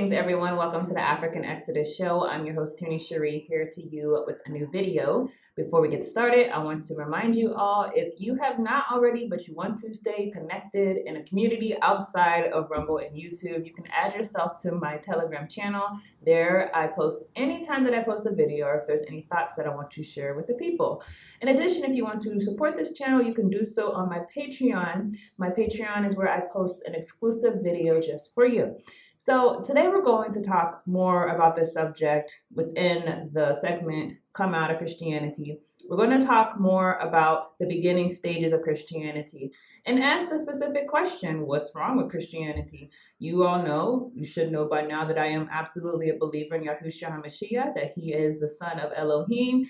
Greetings, everyone. Welcome to the Afrikan Exodus Show. I'm your host, Tony Cherie, here to you with a new video. Before we get started, I want to remind you all if you have not already, but you want to stay connected in a community outside of Rumble and YouTube, you can add yourself to my Telegram channel. There, I post anytime that I post a video or if there's any thoughts that I want to share with the people. In addition, if you want to support this channel, you can do so on my Patreon. My Patreon is where I post an exclusive video just for you. So today we're going to talk more about this subject within the segment Come Out of Christianity. We're going to talk more about the beginning stages of Christianity and ask the specific question what's wrong with Christianity? You all know, you should know by now that I am absolutely a believer in Yahushua HaMashiach, that he is the son of Elohim,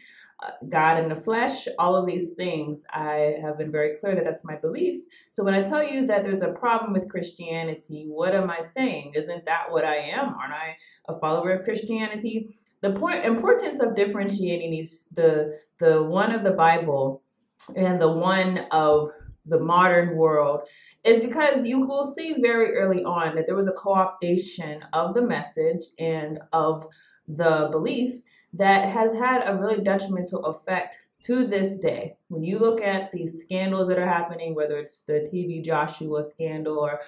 God in the flesh, all of these things, I have been very clear that that's my belief. So when I tell you that there's a problem with Christianity, what am I saying? Isn't that what I am? Aren't I a follower of Christianity? The point, importance of differentiating these the the one of the Bible and the one of the modern world is because you will see very early on that there was a co-optation of the message and of the belief that has had a really detrimental effect to this day. When you look at these scandals that are happening, whether it's the TB Joshua scandal or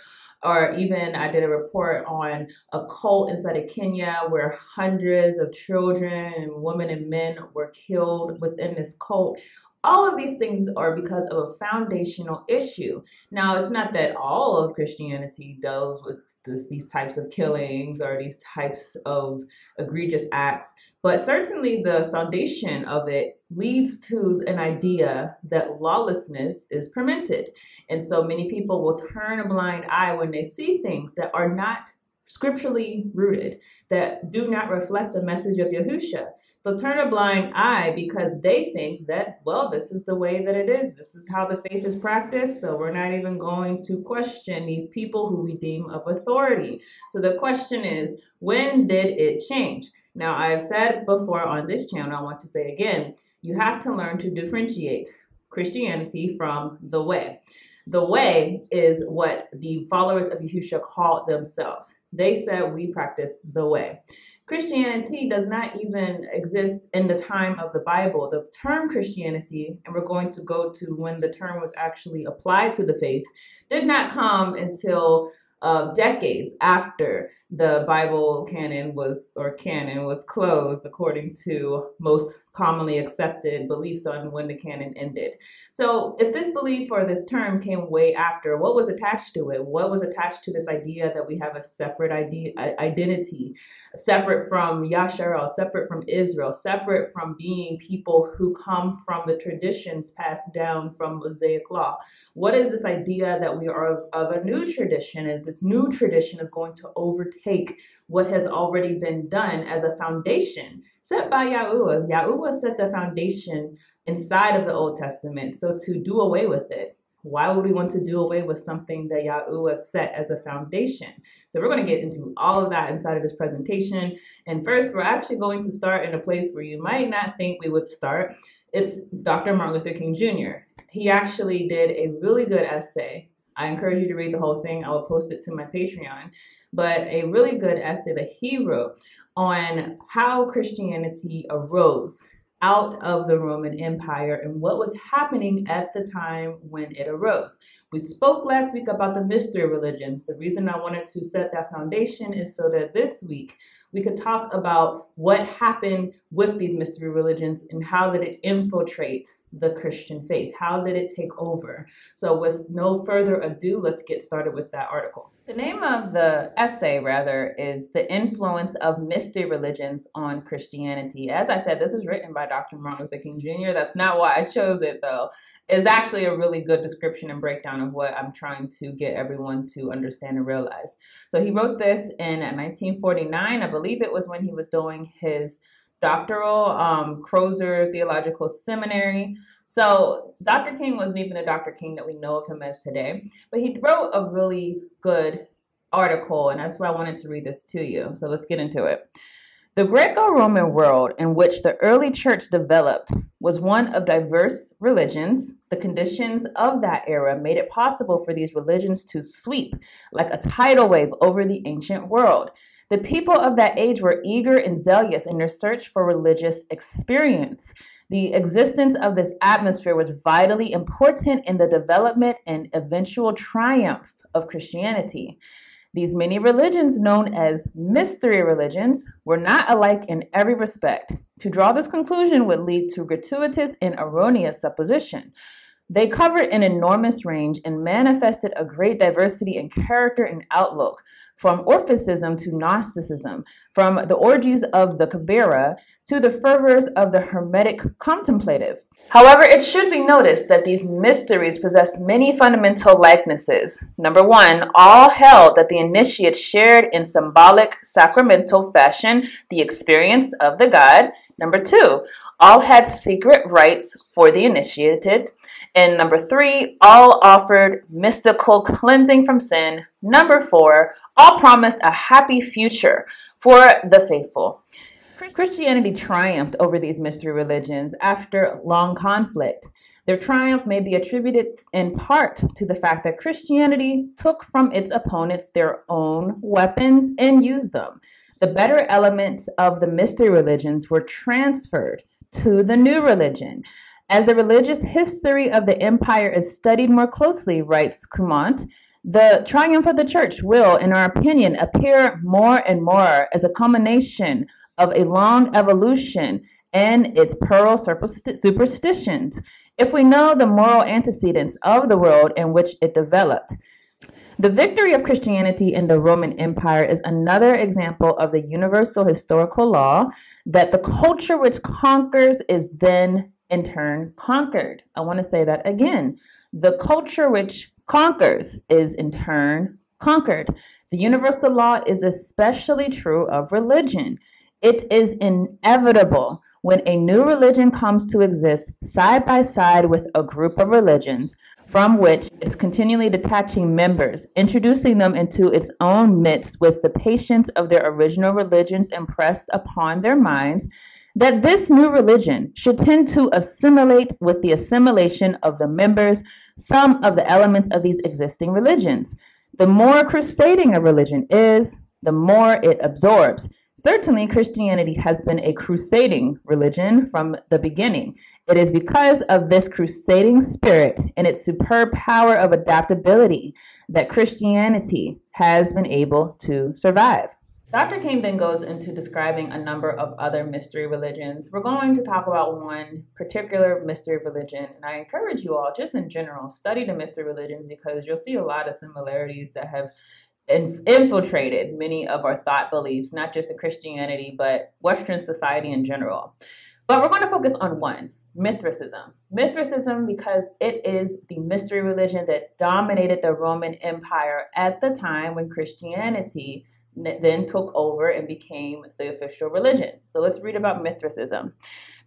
or even I did a report on a cult inside of Kenya where hundreds of children and women and men were killed within this cult all of these things are because of a foundational issue. Now, it's not that all of Christianity deals with this, these types of killings or these types of egregious acts, but certainly the foundation of it leads to an idea that lawlessness is permitted. And so many people will turn a blind eye when they see things that are not scripturally rooted, that do not reflect the message of Yahusha. They'll turn a blind eye because they think that, well, this is the way that it is. This is how the faith is practiced. So we're not even going to question these people who we deem of authority. So the question is, when did it change? Now, I've said before on this channel, I want to say again, you have to learn to differentiate Christianity from the way. The way is what the followers of Yahushua called themselves. They said we practice the way. Christianity does not even exist in the time of the Bible. The term Christianity, and we're going to go to when the term was actually applied to the faith, did not come until uh, decades after the Bible canon was, or canon was closed according to most commonly accepted beliefs on when the canon ended. So if this belief or this term came way after, what was attached to it? What was attached to this idea that we have a separate idea, identity, separate from Yasharel, separate from Israel, separate from being people who come from the traditions passed down from Mosaic law? What is this idea that we are of, of a new tradition and this new tradition is going to overtake what has already been done as a foundation set by Yahuwah. Yahuwah set the foundation inside of the Old Testament. So to do away with it, why would we want to do away with something that Yahuwah set as a foundation? So we're going to get into all of that inside of this presentation. And first, we're actually going to start in a place where you might not think we would start. It's Dr. Martin Luther King Jr. He actually did a really good essay. I encourage you to read the whole thing. I will post it to my Patreon. But a really good essay that he wrote on how Christianity arose out of the Roman Empire and what was happening at the time when it arose. We spoke last week about the mystery religions. The reason I wanted to set that foundation is so that this week we could talk about what happened with these mystery religions and how did it infiltrate the Christian faith? How did it take over? So with no further ado, let's get started with that article. The name of the essay, rather, is The Influence of Mystery Religions on Christianity. As I said, this was written by Dr. Martin Luther King Jr. That's not why I chose it, though. It's actually a really good description and breakdown of what I'm trying to get everyone to understand and realize. So he wrote this in 1949. I believe it was when he was doing his doctoral, um, Crozer Theological Seminary. So Dr. King wasn't even the Dr. King that we know of him as today, but he wrote a really good article, and that's why I wanted to read this to you. So let's get into it. The Greco Roman world in which the early church developed was one of diverse religions. The conditions of that era made it possible for these religions to sweep like a tidal wave over the ancient world. The people of that age were eager and zealous in their search for religious experience. The existence of this atmosphere was vitally important in the development and eventual triumph of Christianity. These many religions, known as mystery religions, were not alike in every respect. To draw this conclusion would lead to gratuitous and erroneous supposition. They covered an enormous range and manifested a great diversity in character and outlook, from Orphicism to Gnosticism, from the orgies of the Cabira to the fervors of the Hermetic contemplative. However, it should be noticed that these mysteries possessed many fundamental likenesses. Number one, all held that the initiate shared in symbolic, sacramental fashion the experience of the God. Number two, all had secret rites for the initiated. And number three, all offered mystical cleansing from sin. Number four, all promised a happy future for the faithful. Christianity triumphed over these mystery religions after long conflict. Their triumph may be attributed in part to the fact that Christianity took from its opponents their own weapons and used them. The better elements of the mystery religions were transferred to the new religion. As the religious history of the empire is studied more closely, writes Cumont, the triumph of the church will, in our opinion, appear more and more as a culmination of a long evolution and its pearl superstitions. If we know the moral antecedents of the world in which it developed, the victory of Christianity in the Roman Empire is another example of the universal historical law that the culture which conquers is then in turn conquered. I want to say that again. The culture which conquers is in turn conquered. The universal law is especially true of religion. It is inevitable when a new religion comes to exist side by side with a group of religions from which it's continually detaching members, introducing them into its own midst with the patience of their original religions impressed upon their minds, that this new religion should tend to assimilate with the assimilation of the members some of the elements of these existing religions. The more crusading a religion is, the more it absorbs. Certainly, Christianity has been a crusading religion from the beginning. It is because of this crusading spirit and its superb power of adaptability that Christianity has been able to survive. Dr. King then goes into describing a number of other mystery religions. We're going to talk about one particular mystery religion, and I encourage you all, just in general, study the mystery religions because you'll see a lot of similarities that have infiltrated many of our thought beliefs, not just in Christianity, but Western society in general. But we're going to focus on one Mithricism. Mithricism, because it is the mystery religion that dominated the Roman Empire at the time when Christianity then took over and became the official religion. So let's read about Mithricism.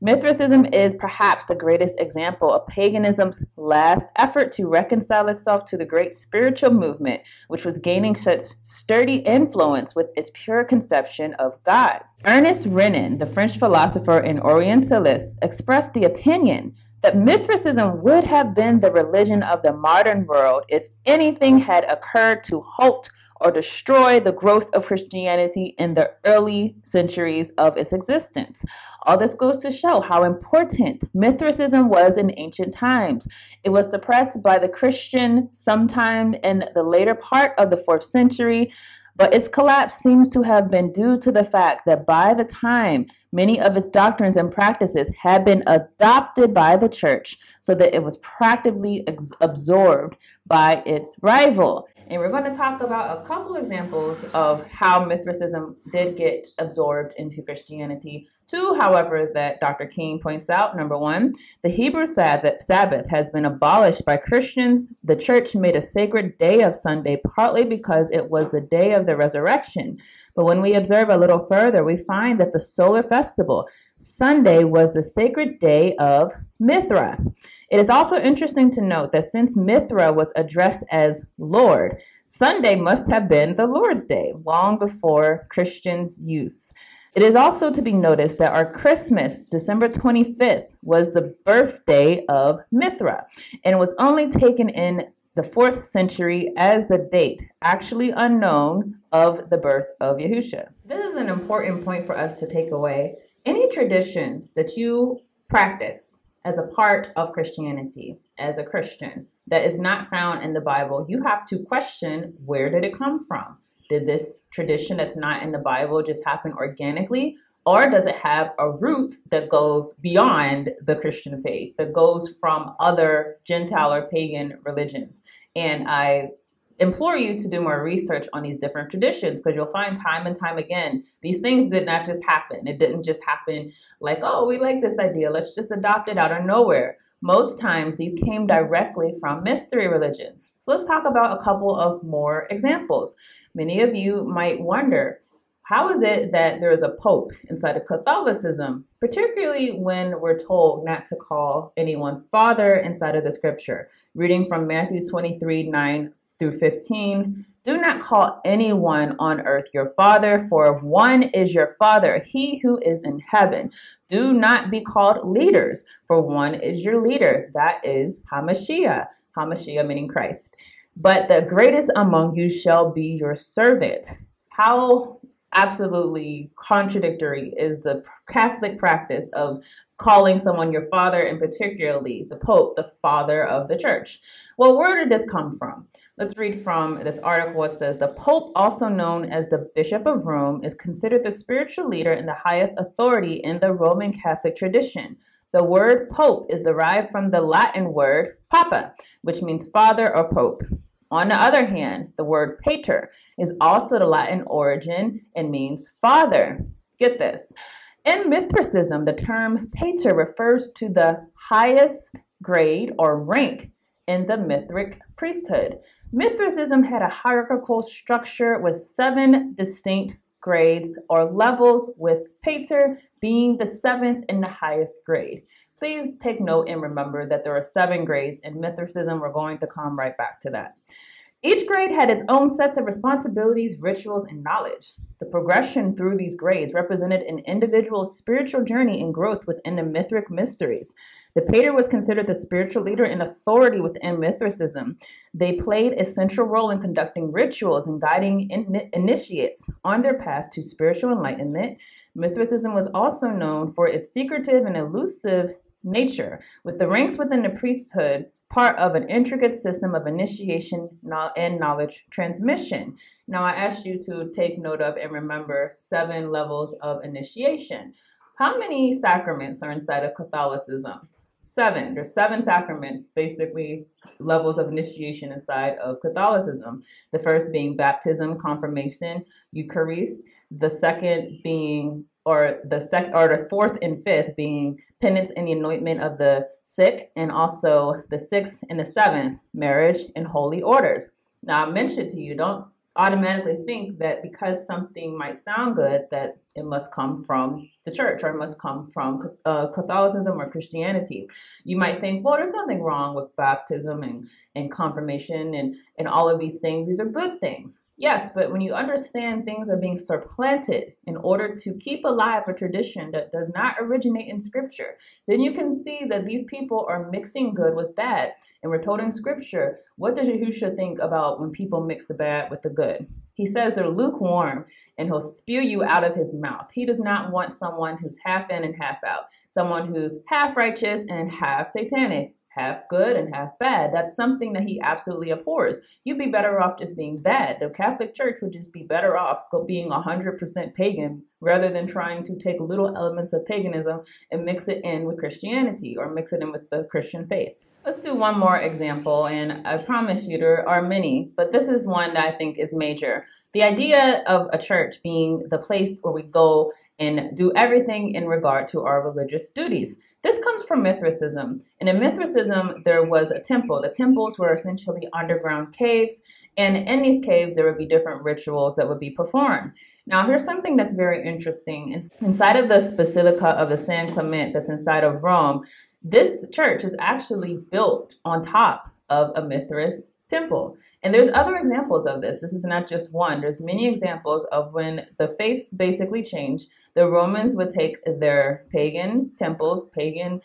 Mithricism is perhaps the greatest example of paganism's last effort to reconcile itself to the great spiritual movement, which was gaining such sturdy influence with its pure conception of God. Ernest Renan, the French philosopher and Orientalist, expressed the opinion that Mithricism would have been the religion of the modern world if anything had occurred to halt or destroy the growth of Christianity in the early centuries of its existence. All this goes to show how important Mithricism was in ancient times. It was suppressed by the Christian sometime in the later part of the fourth century, but its collapse seems to have been due to the fact that by the time many of its doctrines and practices had been adopted by the church, so that it was practically absorbed by its rival. And we're going to talk about a couple examples of how Mithricism did get absorbed into Christianity. Two, however, that Dr. King points out. Number one, the Hebrew Sabbath, Sabbath has been abolished by Christians. The church made a sacred day of Sunday partly because it was the day of the resurrection. But when we observe a little further, we find that the solar festival, Sunday, was the sacred day of Mithra. It is also interesting to note that since Mithra was addressed as Lord, Sunday must have been the Lord's Day, long before Christians' use. It is also to be noticed that our Christmas, December 25th, was the birthday of Mithra and was only taken in the fourth century as the date, actually unknown, of the birth of Yahusha. This is an important point for us to take away. Any traditions that you practice as a part of Christianity, as a Christian, that is not found in the Bible, you have to question where did it come from? Did this tradition that's not in the Bible just happen organically? Or does it have a root that goes beyond the Christian faith, that goes from other Gentile or pagan religions? And I implore you to do more research on these different traditions because you'll find time and time again these things did not just happen. It didn't just happen like, oh, we like this idea, let's just adopt it out of nowhere. Most times these came directly from mystery religions. So let's talk about a couple of more examples. Many of you might wonder, how is it that there is a pope inside of Catholicism, particularly when we're told not to call anyone father inside of the scripture? Reading from Matthew 23 9 through 15. Do not call anyone on earth your father, for one is your father, he who is in heaven. Do not be called leaders, for one is your leader, that is Hamashiach. Hamashiach meaning Christ. But the greatest among you shall be your servant. How absolutely contradictory is the Catholic practice of calling someone your father, and particularly the Pope, the father of the church. Well, where did this come from? Let's read from this article. It says The Pope, also known as the Bishop of Rome, is considered the spiritual leader and the highest authority in the Roman Catholic tradition. The word pope is derived from the Latin word papa, which means father or pope. On the other hand, the word pater is also the Latin origin and means father. Get this. In Mithraism, the term pater refers to the highest grade or rank in the Mithric priesthood. Mithraism had a hierarchical structure with seven distinct grades or levels, with pater being the seventh and the highest grade. Please take note and remember that there are seven grades in Mithraism. We're going to come right back to that. Each grade had its own sets of responsibilities, rituals, and knowledge. The progression through these grades represented an individual's spiritual journey and growth within the Mithric mysteries. The Pater was considered the spiritual leader and authority within Mithricism. They played a central role in conducting rituals and guiding in- initiates on their path to spiritual enlightenment. Mithricism was also known for its secretive and elusive nature, with the ranks within the priesthood part of an intricate system of initiation and knowledge transmission. Now, I asked you to take note of and remember seven levels of initiation. How many sacraments are inside of Catholicism? Seven. There's seven sacraments, basically levels of initiation inside of Catholicism. The first being baptism, confirmation, Eucharist. The second being or the sec or the fourth and fifth being penance and the anointment of the sick, and also the sixth and the seventh, marriage and holy orders. Now I mentioned to you, don't automatically think that because something might sound good that it must come from the church or it must come from uh, Catholicism or Christianity. You might think, well, there's nothing wrong with baptism and, and confirmation and, and all of these things. These are good things. Yes, but when you understand things are being supplanted in order to keep alive a tradition that does not originate in scripture, then you can see that these people are mixing good with bad. And we're told in scripture, what does Yahushua think about when people mix the bad with the good? He says they're lukewarm and he'll spew you out of his mouth. He does not want someone who's half in and half out, someone who's half righteous and half satanic half good and half bad. That's something that he absolutely abhors. You'd be better off just being bad. The Catholic Church would just be better off being 100% pagan rather than trying to take little elements of paganism and mix it in with Christianity or mix it in with the Christian faith. Let's do one more example, and I promise you there are many, but this is one that I think is major. The idea of a church being the place where we go and do everything in regard to our religious duties. This comes from Mithraism. And in Mithraism, there was a temple. The temples were essentially underground caves. And in these caves, there would be different rituals that would be performed. Now, here's something that's very interesting. Inside of the Basilica of the San Clement that's inside of Rome, this church is actually built on top of a Mithras temple. And there's other examples of this. This is not just one. There's many examples of when the faiths basically change. The Romans would take their pagan temples, pagan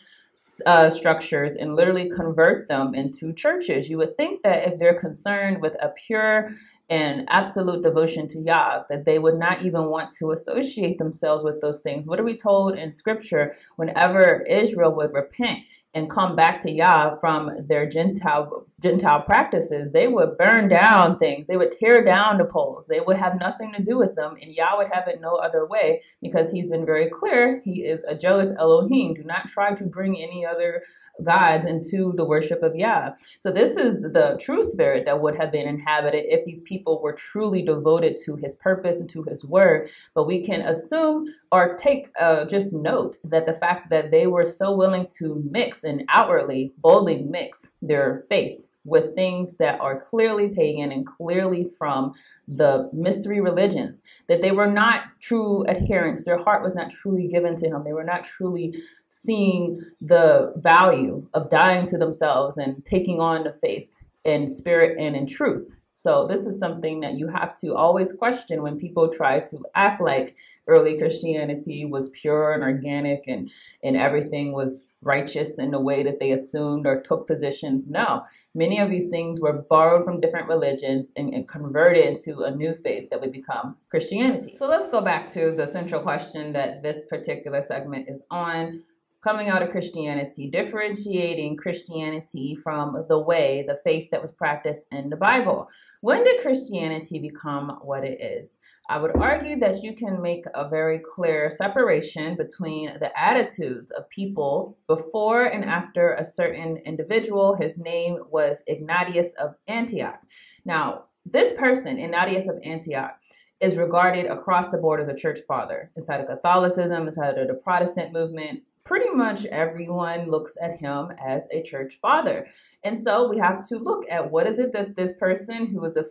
uh, structures and literally convert them into churches. You would think that if they're concerned with a pure and absolute devotion to Yah, that they would not even want to associate themselves with those things. What are we told in scripture whenever Israel would repent? And come back to Yah from their Gentile Gentile practices, they would burn down things. They would tear down the poles. They would have nothing to do with them, and Yah would have it no other way because He's been very clear. He is a jealous Elohim. Do not try to bring any other gods into the worship of Yah. So this is the true spirit that would have been inhabited if these people were truly devoted to his purpose and to his word. But we can assume or take uh, just note that the fact that they were so willing to and outwardly, boldly mix their faith with things that are clearly pagan and clearly from the mystery religions, that they were not true adherents. Their heart was not truly given to him. They were not truly seeing the value of dying to themselves and taking on the faith in spirit and in truth. So this is something that you have to always question when people try to act like early Christianity was pure and organic and, and everything was righteous in the way that they assumed or took positions. No, many of these things were borrowed from different religions and, and, converted into a new faith that would become Christianity. So let's go back to the central question that this particular segment is on coming out of Christianity, differentiating Christianity from the way, the faith that was practiced in the Bible. When did Christianity become what it is? I would argue that you can make a very clear separation between the attitudes of people before and after a certain individual. His name was Ignatius of Antioch. Now, this person, Ignatius of Antioch, is regarded across the board as a church father inside of Catholicism, inside of the Protestant movement, pretty much everyone looks at him as a church father. And so we have to look at what is it that this person who is a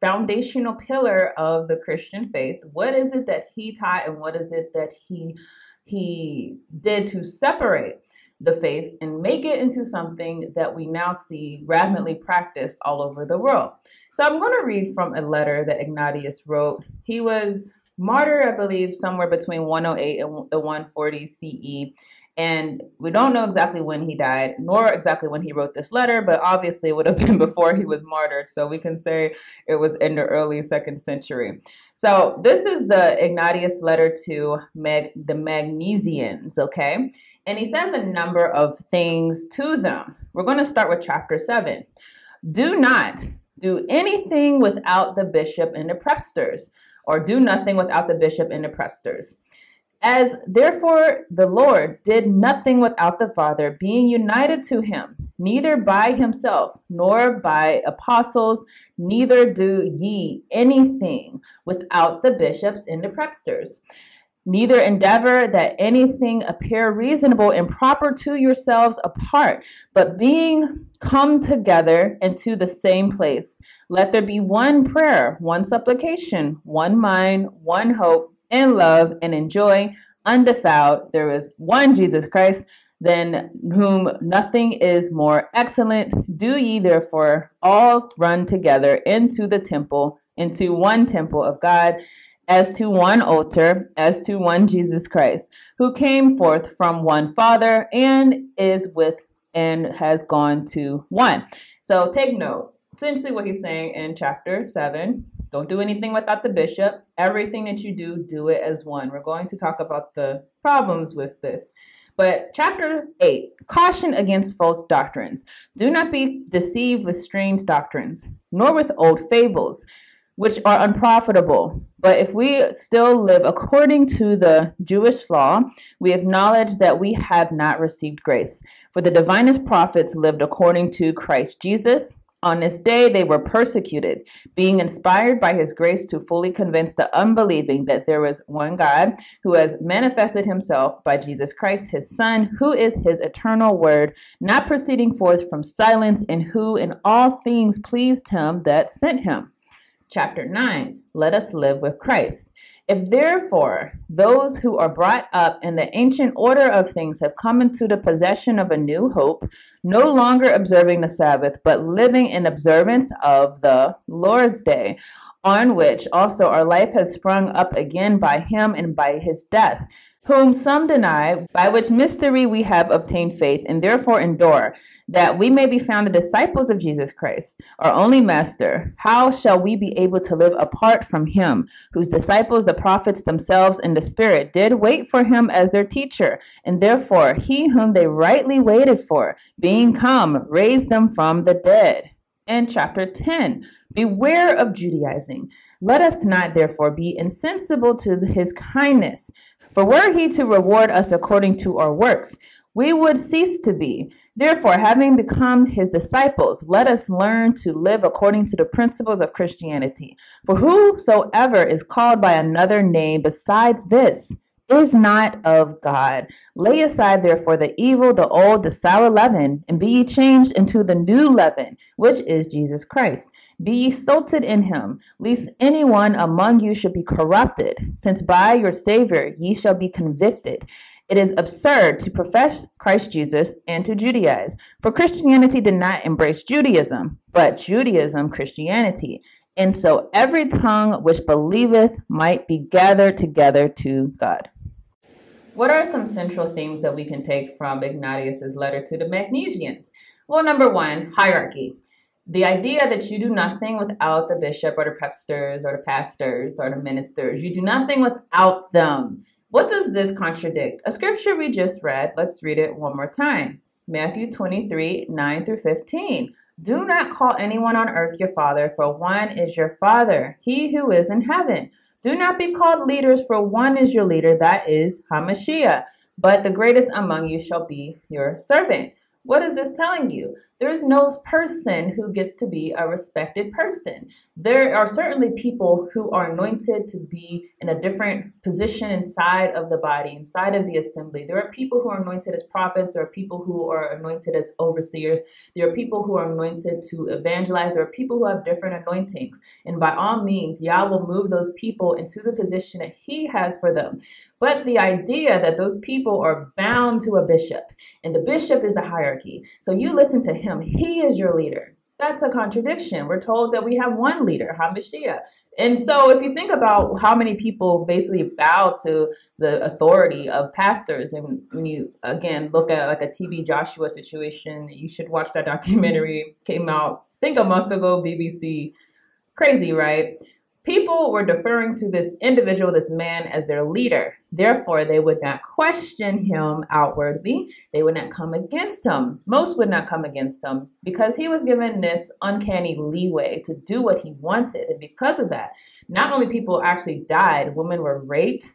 foundational pillar of the Christian faith, what is it that he taught and what is it that he he did to separate the faith and make it into something that we now see rapidly practiced all over the world. So I'm going to read from a letter that Ignatius wrote. He was Martyr, I believe, somewhere between 108 and the 140 CE. And we don't know exactly when he died, nor exactly when he wrote this letter, but obviously it would have been before he was martyred. So we can say it was in the early second century. So this is the Ignatius letter to the Magnesians, okay? And he says a number of things to them. We're going to start with chapter 7. Do not do anything without the bishop and the prepsters or do nothing without the bishop and the presters. As therefore the Lord did nothing without the Father, being united to him, neither by himself nor by apostles, neither do ye anything without the bishops and the presters. Neither endeavor that anything appear reasonable and proper to yourselves apart, but being come together into the same place, let there be one prayer, one supplication, one mind, one hope, and love, and enjoy undefiled. There is one Jesus Christ, than whom nothing is more excellent. Do ye therefore all run together into the temple, into one temple of God as to one altar, as to one Jesus Christ, who came forth from one Father and is with and has gone to one. So take note. Essentially, what he's saying in chapter 7 don't do anything without the bishop. Everything that you do, do it as one. We're going to talk about the problems with this. But chapter 8 caution against false doctrines. Do not be deceived with strange doctrines, nor with old fables which are unprofitable. But if we still live according to the Jewish law, we acknowledge that we have not received grace. For the divinest prophets lived according to Christ Jesus. On this day, they were persecuted, being inspired by his grace to fully convince the unbelieving that there is one God who has manifested himself by Jesus Christ, his Son, who is his eternal word, not proceeding forth from silence, and who in all things pleased him that sent him chapter 9, let us live with Christ. If therefore those who are brought up in the ancient order of things have come into the possession of a new hope, no longer observing the Sabbath, but living in observance of the Lord's day, on which also our life has sprung up again by him and by his death, whom some deny, by which mystery we have obtained faith, and therefore endure, that we may be found the disciples of Jesus Christ, our only Master. How shall we be able to live apart from him, whose disciples, the prophets themselves in the Spirit, did wait for him as their teacher, and therefore he whom they rightly waited for, being come, raised them from the dead? And chapter 10 Beware of Judaizing. Let us not therefore be insensible to his kindness. For were he to reward us according to our works, we would cease to be. Therefore, having become his disciples, let us learn to live according to the principles of Christianity. For whosoever is called by another name besides this is not of God. Lay aside, therefore, the evil, the old, the sour leaven, and be ye changed into the new leaven, which is Jesus Christ. Be ye salted in him, lest any one among you should be corrupted, since by your Savior ye shall be convicted. It is absurd to profess Christ Jesus and to Judaize, for Christianity did not embrace Judaism, but Judaism Christianity. And so every tongue which believeth might be gathered together to God. What are some central themes that we can take from Ignatius's letter to the Magnesians? Well, number one, hierarchy. The idea that you do nothing without the bishop or the presters or the pastors or the ministers. You do nothing without them. What does this contradict? A scripture we just read, let's read it one more time. Matthew 23, 9 through 15. Do not call anyone on earth your father, for one is your father, he who is in heaven. Do not be called leaders, for one is your leader, that is Hamashiach. But the greatest among you shall be your servant. What is this telling you? There is no person who gets to be a respected person. There are certainly people who are anointed to be in a different position inside of the body, inside of the assembly. There are people who are anointed as prophets. There are people who are anointed as overseers. There are people who are anointed to evangelize. There are people who have different anointings. And by all means, Yah will move those people into the position that He has for them. But the idea that those people are bound to a bishop and the bishop is the hierarchy. So you listen to him, he is your leader. That's a contradiction. We're told that we have one leader, Hamashiach. And so if you think about how many people basically bow to the authority of pastors, and when you again look at like a TB Joshua situation, you should watch that documentary. Came out, I think a month ago, BBC. Crazy, right? People were deferring to this individual, this man, as their leader. Therefore, they would not question him outwardly. They would not come against him. Most would not come against him because he was given this uncanny leeway to do what he wanted. And because of that, not only people actually died, women were raped,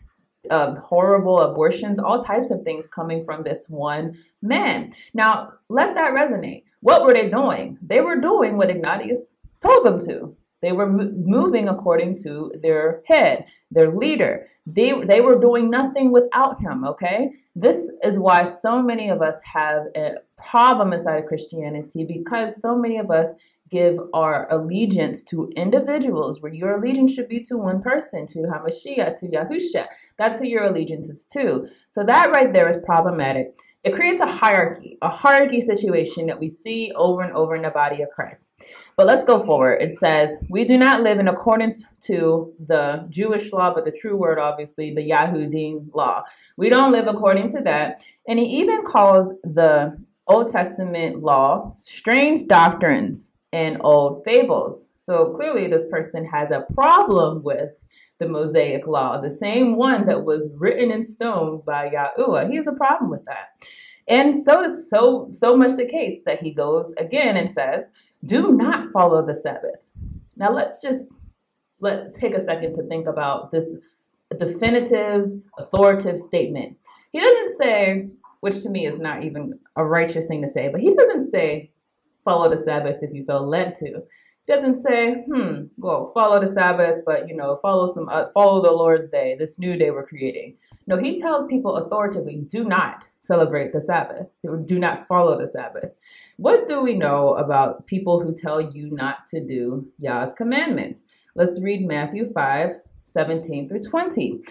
uh, horrible abortions, all types of things coming from this one man. Now, let that resonate. What were they doing? They were doing what Ignatius told them to. They were moving according to their head, their leader. They, they were doing nothing without him, okay? This is why so many of us have a problem inside of Christianity because so many of us give our allegiance to individuals where your allegiance should be to one person, to Hamashiach, to Yahusha. That's who your allegiance is to. So that right there is problematic. It creates a hierarchy, a hierarchy situation that we see over and over in the body of Christ. But let's go forward. It says, We do not live in accordance to the Jewish law, but the true word, obviously, the Yahudim law. We don't live according to that. And he even calls the Old Testament law strange doctrines and old fables. So clearly, this person has a problem with the Mosaic law, the same one that was written in stone by Yahuwah. He has a problem with that. And so is so so much the case that he goes again and says, "Do not follow the Sabbath." Now let's just let take a second to think about this definitive, authoritative statement. He doesn't say, which to me is not even a righteous thing to say, but he doesn't say, "Follow the Sabbath if you feel led to." Doesn't say, hmm, well, follow the Sabbath, but you know, follow some, uh, follow the Lord's Day, this new day we're creating. No, he tells people authoritatively, do not celebrate the Sabbath, do not follow the Sabbath. What do we know about people who tell you not to do Yah's commandments? Let's read Matthew 5, 17 through 20.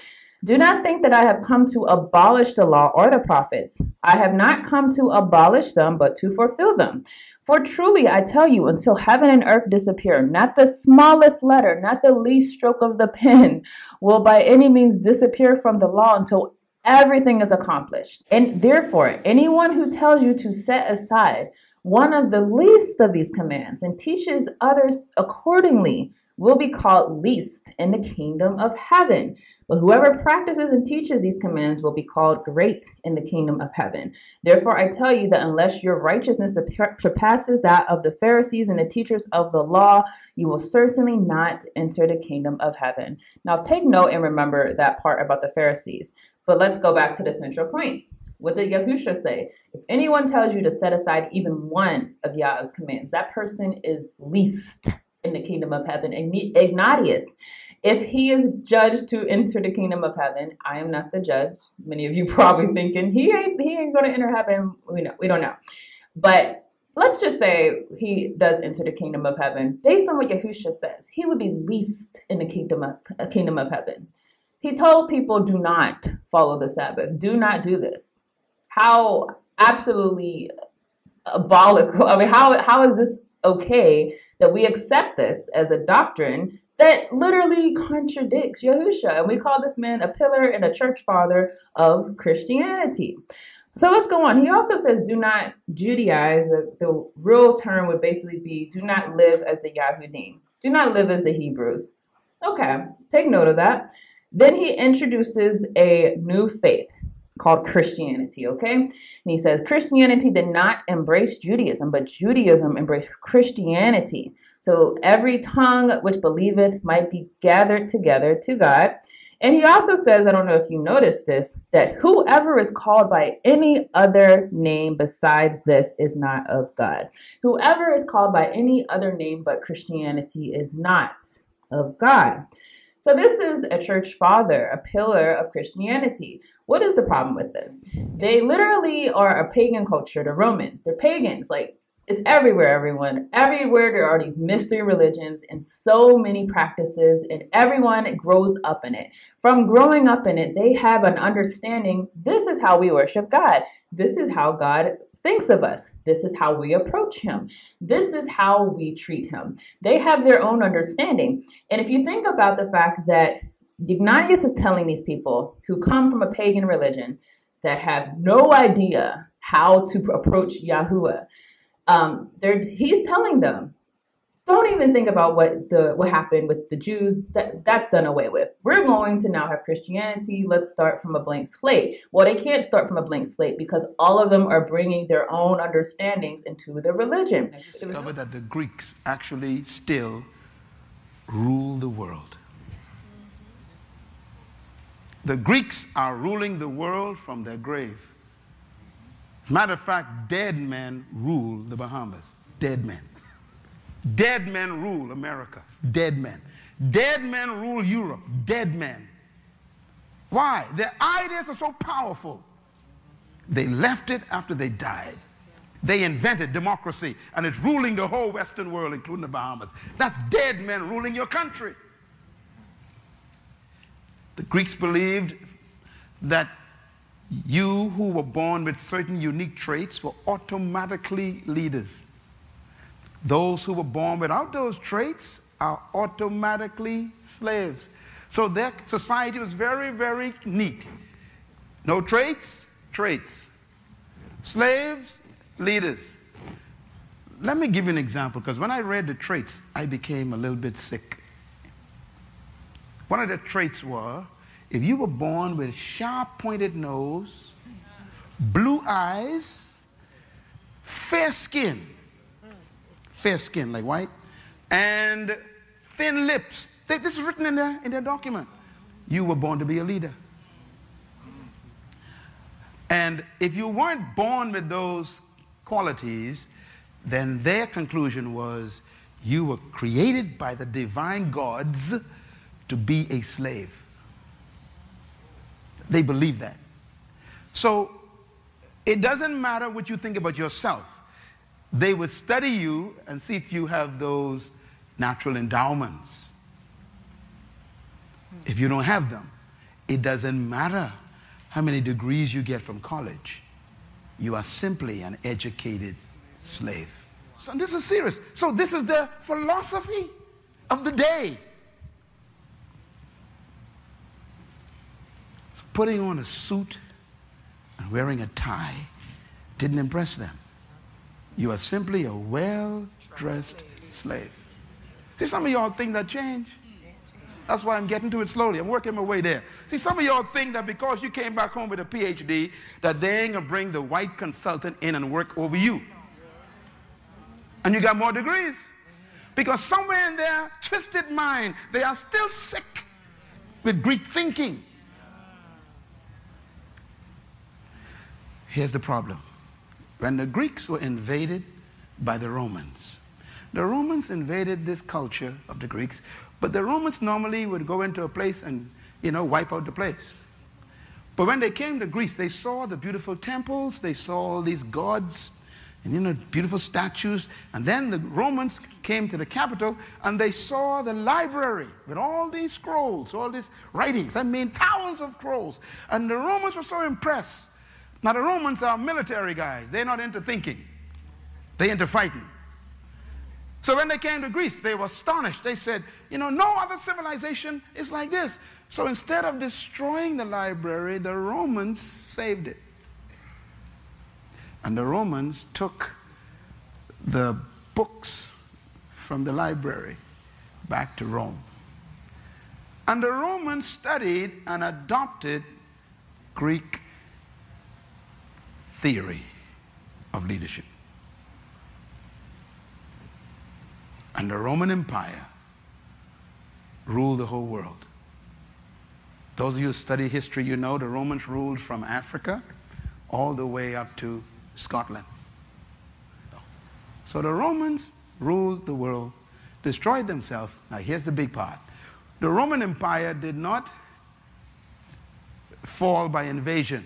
Do not think that I have come to abolish the law or the prophets. I have not come to abolish them, but to fulfill them. For truly I tell you, until heaven and earth disappear, not the smallest letter, not the least stroke of the pen will by any means disappear from the law until everything is accomplished. And therefore, anyone who tells you to set aside one of the least of these commands and teaches others accordingly will be called least in the kingdom of heaven. But whoever practices and teaches these commands will be called great in the kingdom of heaven. Therefore, I tell you that unless your righteousness surpasses that of the Pharisees and the teachers of the law, you will certainly not enter the kingdom of heaven. Now, take note and remember that part about the Pharisees. But let's go back to the central point. What did Yahusha say? If anyone tells you to set aside even one of Yah's commands, that person is least in the kingdom of heaven. Ignatius, if he is judged to enter the kingdom of heaven, I am not the judge. Many of you probably thinking he ain't he ain't going to enter heaven. We know we don't know, but let's just say he does enter the kingdom of heaven. Based on what Yahusha says, he would be least in the kingdom of a kingdom of heaven. He told people, "Do not follow the Sabbath. Do not do this." How absolutely uh, abolical. I mean, how how is this okay that we accept this as a doctrine that literally contradicts Yahusha. And we call this man a pillar and a church father of Christianity. So let's go on. He also says, do not Judaize. The, the real term would basically be do not live as the Yahudim. Do not live as the Hebrews. Okay, take note of that. Then he introduces a new faith called Christianity, okay? And he says Christianity did not embrace Judaism, but Judaism embraced Christianity. So every tongue which believeth might be gathered together to God. And he also says, I don't know if you noticed this, that whoever is called by any other name besides this is not of God. Whoever is called by any other name but Christianity is not of God. So, this is a church father, a pillar of Christianity. What is the problem with this? They literally are a pagan culture, the Romans. They're pagans. Like, it's everywhere, everyone. Everywhere there are these mystery religions and so many practices, and everyone grows up in it. From growing up in it, they have an understanding this is how we worship God. This is how God thinks of us. This is how we approach him. This is how we treat him. They have their own understanding. And if you think about the fact that Ignatius is telling these people who come from a pagan religion that have no idea how to approach Yahuwah, um, he's telling them don't even think about what the what happened with the Jews. That that's done away with. We're going to now have Christianity. Let's start from a blank slate. Well, they can't start from a blank slate because all of them are bringing their own understandings into the religion. Discover that the Greeks actually still rule the world. The Greeks are ruling the world from their grave. As a matter of fact, dead men rule the Bahamas. Dead men. Dead men rule America. Dead men. Dead men rule Europe. Dead men. Why? Their ideas are so powerful. They left it after they died. They invented democracy, and it's ruling the whole Western world, including the Bahamas. That's dead men ruling your country. The Greeks believed that you who were born with certain unique traits were automatically leaders. Those who were born without those traits are automatically slaves. So their society was very, very neat. No traits, traits. Slaves, leaders. Let me give you an example because when I read the traits, I became a little bit sick. One of the traits were if you were born with sharp pointed nose, blue eyes, fair skin, fair skin, like white, and thin lips. This is written in their, in their document. You were born to be a leader. And if you weren't born with those qualities, then their conclusion was you were created by the divine gods to be a slave. They believe that. So it doesn't matter what you think about yourself they would study you and see if you have those natural endowments. If you don't have them, it doesn't matter how many degrees you get from college. You are simply an educated slave. So this is serious. So this is the philosophy of the day. So putting on a suit and wearing a tie didn't impress them. You are simply a well dressed slave. See, some of y'all think that change. That's why I'm getting to it slowly. I'm working my way there. See, some of y'all think that because you came back home with a PhD, that they ain't gonna bring the white consultant in and work over you. And you got more degrees. Because somewhere in their twisted mind, they are still sick with Greek thinking. Here's the problem. When the Greeks were invaded by the Romans, the Romans invaded this culture of the Greeks but the Romans normally would go into a place and, you know, wipe out the place. But when they came to Greece, they saw the beautiful temples, they saw all these gods, and, you know, beautiful statues. And then the Romans came to the capital and they saw the library with all these scrolls, all these writings. I mean, thousands of scrolls. And the Romans were so impressed. Now, the Romans are military guys, they're not into thinking, they're into fighting. So when they came to Greece, they were astonished. They said, you know, no other civilization is like this. So instead of destroying the library, the Romans saved it. And the Romans took the books from the library back to Rome. And the Romans studied and adopted Greek theory of leadership. and the Roman Empire ruled the whole world. Those of you who study history, you know the Romans ruled from Africa all the way up to Scotland. So the Romans ruled the world, destroyed themselves. Now here's the big part. The Roman Empire did not fall by invasion.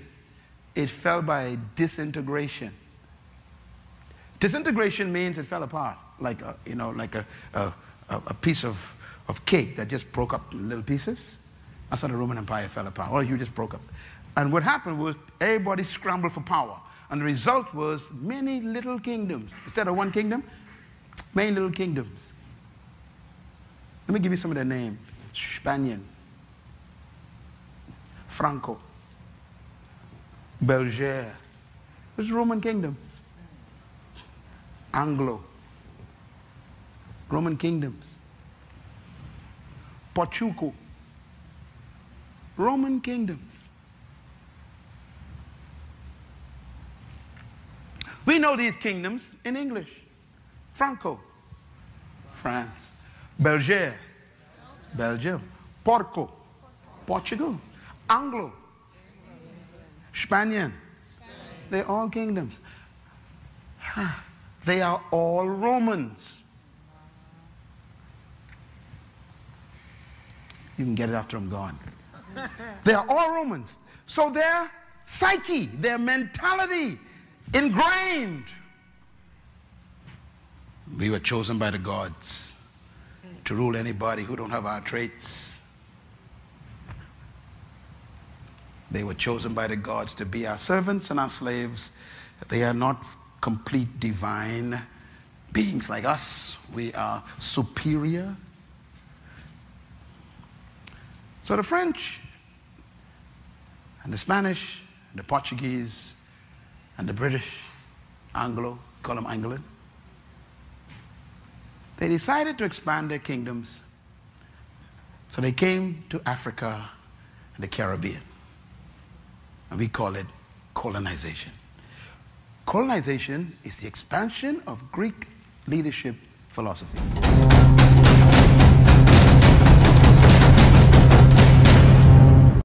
It fell by disintegration. Disintegration means it fell apart like a, you know, like a, a, a piece of, of cake that just broke up in little pieces. That's how the Roman Empire fell apart. Well, you just broke up. And what happened was everybody scrambled for power. And the result was many little kingdoms. Instead of one kingdom, many little kingdoms. Let me give you some of their names. Spanian, Franco, Belgier. Those Roman kingdoms. Anglo, Roman kingdoms. Portugal, Roman kingdoms. We know these kingdoms in English. Franco, France. Belgier, Belgium. Porco, Portugal. Anglo, Spanian. They're all kingdoms. They are all Romans. You can get it after I'm gone. they are all Romans. So their psyche, their mentality, ingrained. We were chosen by the gods to rule anybody who don't have our traits. They were chosen by the gods to be our servants and our slaves. They are not complete divine beings like us. We are superior so the French and the Spanish, and the Portuguese, and the British, Anglo, call them Anglin, they decided to expand their kingdoms. So they came to Africa and the Caribbean. And we call it colonization. Colonization is the expansion of Greek leadership philosophy.